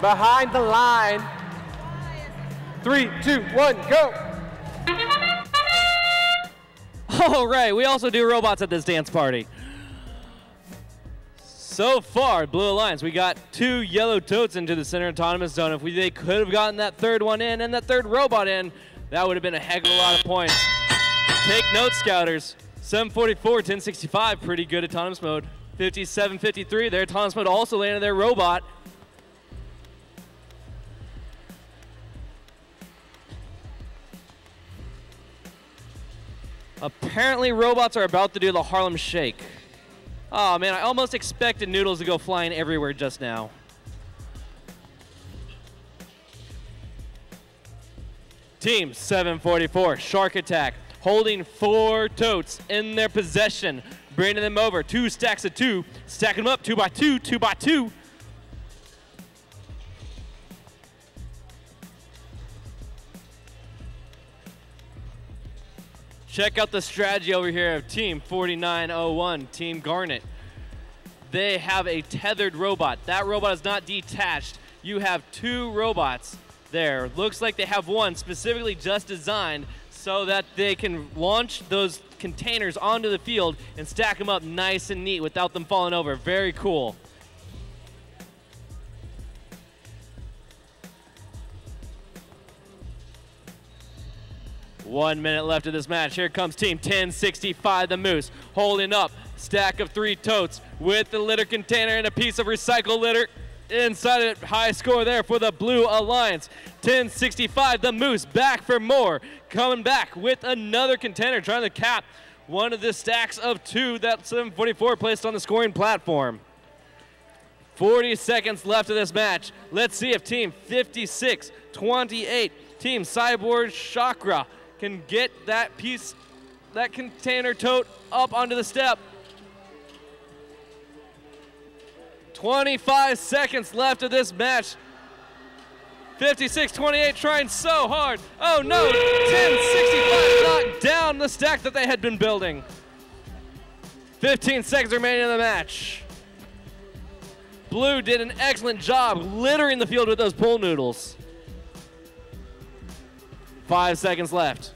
behind the line. Three, two, one, go. All right, we also do robots at this dance party. So far, Blue Alliance, we got two yellow totes into the center autonomous zone. If we, they could have gotten that third one in and that third robot in, that would have been a heck of a lot of points. Take note, Scouters. 744, 1065, pretty good autonomous mode. 5753, their autonomous mode also landed their robot. Apparently, robots are about to do the Harlem Shake. Oh man, I almost expected noodles to go flying everywhere just now. Team 744, Shark Attack, holding four totes in their possession, bringing them over. Two stacks of two, stacking them up two by two, two by two. Check out the strategy over here of Team 4901, Team Garnet. They have a tethered robot. That robot is not detached. You have two robots there. Looks like they have one specifically just designed so that they can launch those containers onto the field and stack them up nice and neat without them falling over. Very cool. One minute left of this match. Here comes Team 1065, the Moose, holding up stack of three totes with the litter container and a piece of recycled litter inside it. High score there for the Blue Alliance. 1065, the Moose back for more. Coming back with another container, trying to cap one of the stacks of two that 744 placed on the scoring platform. 40 seconds left of this match. Let's see if Team 56, 28, Team Cyborg Chakra can get that piece, that container tote up onto the step. 25 seconds left of this match. 56-28 trying so hard. Oh no, 10-65 knocked down the stack that they had been building. 15 seconds remaining in the match. Blue did an excellent job littering the field with those pool noodles. Five seconds left.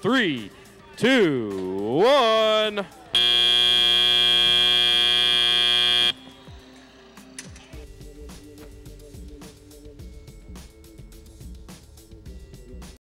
Three, two, one.